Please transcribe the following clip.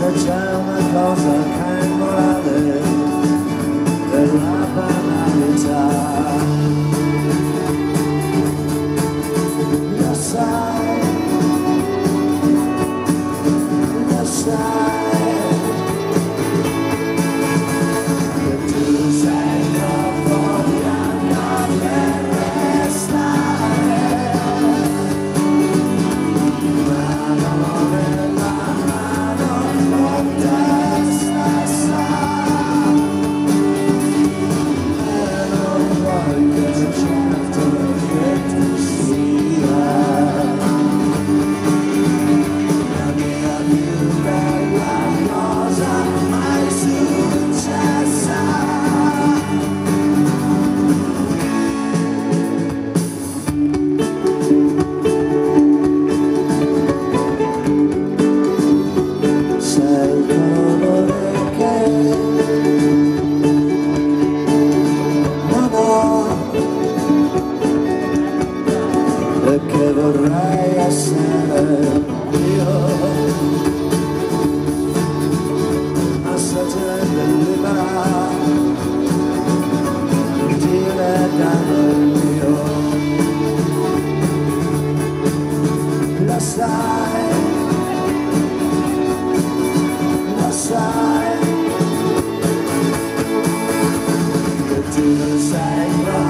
Przeciął na koza kajmorady Była pana lica Ja sam side, side. Get to the.